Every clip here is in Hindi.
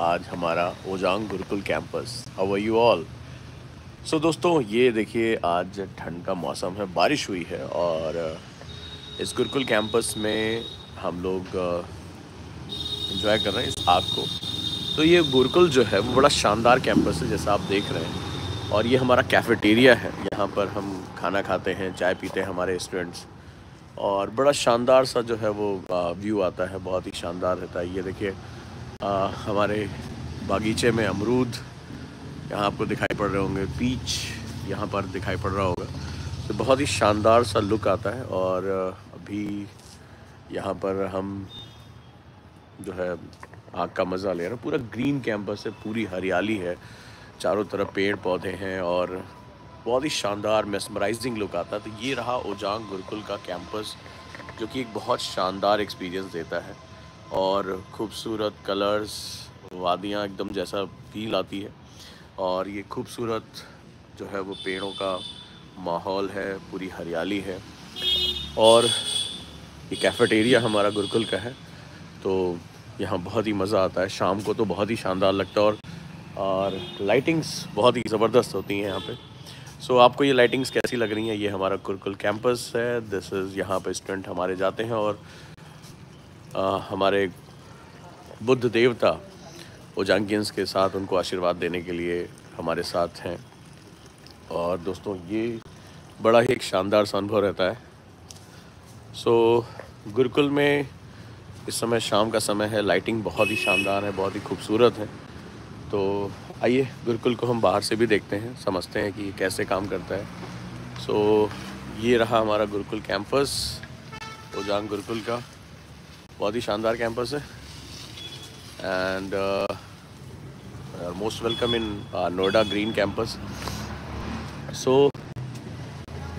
आज हमारा ओजांग Gurukul campus how you all so दोस्तों, ये देखिए, आज ठंड का मौसम है, बारिश हुई है और इस गुरुकुल कैंपस में हम लोग इंजॉय कर रहे हैं इस आग को. तो ये गुरुकुल जो है, वो बड़ा शानदार कैंपस है, जैसा आप देख रहे हैं। और ये हमारा कैफेटेरिया है। यहाँ पर हम खाना खाते हैं, चाय पीते हैं हमारे स्टूडेंट्स और बड़ा शानदार सा जो है वो व्यू आता है, बहुत ही शानदार रहता है। ये देखिए हमारे बागीचे में अमरूद यहाँ आपको दिखाई पड़ रहे होंगे, पीच यहाँ पर दिखाई पड़ रहा होगा। तो बहुत ही शानदार सा लुक आता है और अभी यहाँ पर हम जो है आग का मज़ा ले रहे हैं। पूरा ग्रीन कैंपस है, पूरी हरियाली है, चारों तरफ़ पेड़ पौधे हैं और बहुत ही शानदार मेसमराइजिंग लुक आता है। तो ये रहा ओजांग गुरुकुल का कैंपस जो कि एक बहुत शानदार एक्सपीरियंस देता है। और खूबसूरत कलर्स वादियाँ एकदम जैसा फील आती है। और ये खूबसूरत जो है वो पेड़ों का माहौल है पूरी हरियाली है। और ये कैफेटेरिया हमारा गुरुकुल का है तो यहाँ बहुत ही मज़ा आता है। शाम को तो बहुत ही शानदार लगता है और और लाइटिंग्स बहुत ही ज़बरदस्त होती हैं यहाँ पे। सो so, आपको ये लाइटिंग्स कैसी लग रही हैं? ये हमारा कुरकुल कैंपस है दिस इज़ यहाँ पर स्टूडेंट हमारे जाते हैं और आ, हमारे बुद्ध देवता ओजांगियंस के साथ उनको आशीर्वाद देने के लिए हमारे साथ हैं। और दोस्तों ये बड़ा ही एक शानदार सा अनुभव रहता है। सो so, गुरुकुल में इस समय शाम का समय है लाइटिंग बहुत ही शानदार है बहुत ही खूबसूरत है। तो आइए गुरुकुल को हम बाहर से भी देखते हैं समझते हैं कि ये कैसे काम करता है। सो so, ये रहा हमारा गुरुकुल कैंपस ओजांग गुरुकुल का। बहुत ही शानदार कैंपस है। And most welcome in Noida green campus so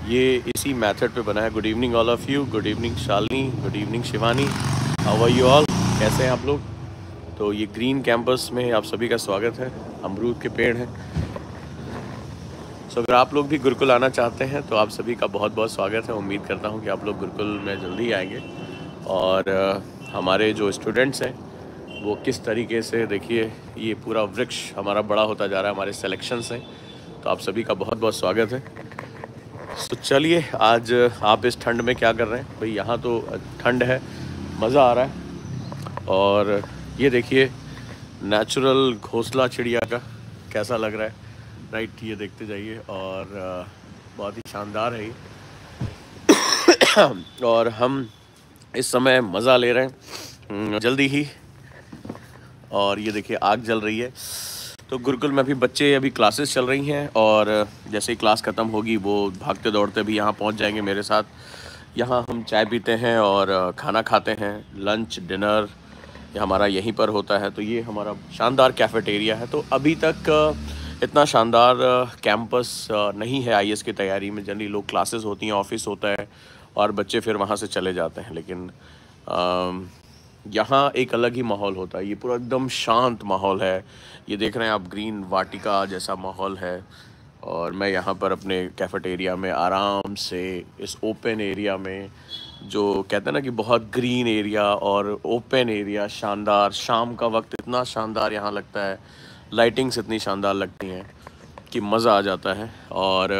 ये इसी मेथड पे बना है। Good evening all of you good evening Shalini good evening Shivani how are you all कैसे हैं आप लोग? तो ये ग्रीन कैंपस में आप सभी का स्वागत है। अमरूद के पेड़ हैं। सो so, अगर आप लोग भी गुरुकुल आना चाहते हैं तो आप सभी का बहुत बहुत स्वागत है। उम्मीद करता हूँ कि आप लोग गुरुकुल में जल्दी आएँगे। और हमारे जो स्टूडेंट्स हैं, वो किस तरीके से, देखिए, ये पूरा वृक्ष हमारा बड़ा होता जा रहा है, हमारे सेलेक्शंस हैं तो आप सभी का बहुत बहुत स्वागत है। तो चलिए, आज आप इस ठंड में क्या कर रहे हैं? भाई, यहाँ तो ठंड है, मज़ा आ रहा है, और ये देखिए नेचुरल घोसला चिड़िया का कैसा लग रहा है। राइट ये देखते जाइए, और बहुत ही शानदार है ये। और हम इस समय मज़ा ले रहे हैं। हम्म, जल्दी ही। और ये देखिए आग जल रही है। तो गुरुकुल में अभी बच्चे अभी क्लासेस चल रही हैं और जैसे ही क्लास ख़त्म होगी वो भागते दौड़ते भी यहाँ पहुँच जाएँगे मेरे साथ। यहाँ हम चाय पीते हैं और खाना खाते हैं। लंच डिनर ये हमारा यहीं पर होता है। तो ये हमारा शानदार कैफेटेरिया है। तो अभी तक इतना शानदार कैंपस नहीं है आईएएस की तैयारी में। जनरली लोग क्लासेस होती हैं ऑफ़िस होता है। और बच्चे फिर वहाँ से चले जाते हैं, लेकिन यहाँ एक अलग ही माहौल होता है। ये पूरा एकदम शांत माहौल है। ये देख रहे हैं आप, ग्रीन वाटिका जैसा माहौल है। और मैं यहाँ पर अपने कैफेटेरिया में आराम से इस ओपन एरिया में, जो कहते हैं ना कि बहुत ग्रीन एरिया और ओपन एरिया शानदार, शाम का वक्त इतना शानदार यहाँ लगता है। लाइटिंग्स इतनी शानदार लगती हैं कि मज़ा आ जाता है। और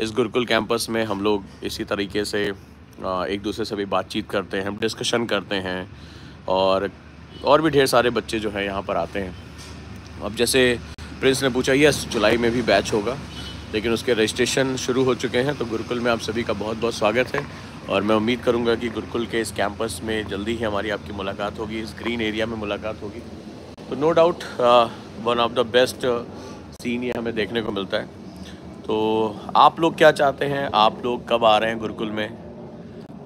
इस गुरुकुल कैंपस में हम लोग इसी तरीके से एक दूसरे से भी बातचीत करते हैं डिस्कशन करते हैं और और भी ढेर सारे बच्चे जो हैं यहाँ पर आते हैं। अब जैसे प्रिंस ने पूछा, यस, जुलाई में भी बैच होगा। लेकिन उसके रजिस्ट्रेशन शुरू हो चुके हैं तो गुरुकुल में आप सभी का बहुत बहुत स्वागत है और मैं उम्मीद करूँगा कि गुरुकुल के इस कैंपस में जल्दी ही हमारी आपकी मुलाकात होगी, इस ग्रीन एरिया में मुलाकात होगी। तो no doubt one of the best scene ये हमें देखने को मिलता है। तो आप लोग क्या चाहते हैं? आप लोग कब आ रहे हैं गुरुकुल में?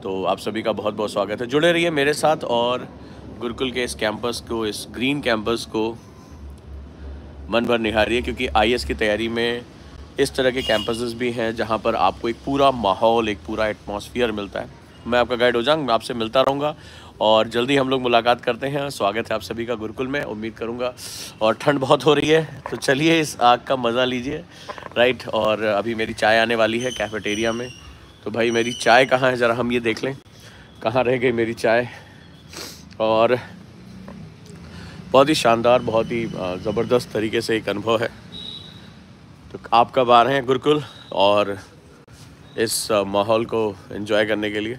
तो आप सभी का बहुत बहुत स्वागत है। जुड़े रहिए मेरे साथ और गुरुकुल के इस कैंपस को, इस ग्रीन कैंपस को मन भर निहारिए, क्योंकि आई की तैयारी में इस तरह के कैंपसेस भी हैं जहाँ पर आपको एक पूरा माहौल, एक पूरा एटमॉस्फियर मिलता है। मैं आपका गाइड हो जाऊँगा, मैं आपसे मिलता रहूँगा और जल्दी हम लोग मुलाकात करते हैं। स्वागत है आप सभी का गुरुकुल में, उम्मीद करूँगा। और ठंड बहुत हो रही है तो चलिए इस आग का मज़ा लीजिए। राइट और अभी मेरी चाय आने वाली है कैफेटेरिया में। तो भाई, मेरी चाय कहाँ है? ज़रा हम ये देख लें। कहाँ रह गई मेरी चाय? और बहुत ही शानदार, बहुत ही ज़बरदस्त तरीके से एक अनुभव है। तो आप कब आ रहे हैं गुरुकुल और इस माहौल को एंजॉय करने के लिए?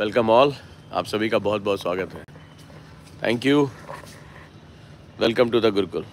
वेलकम ऑल आप सभी का बहुत बहुत स्वागत है। Thank you welcome to the Gurukul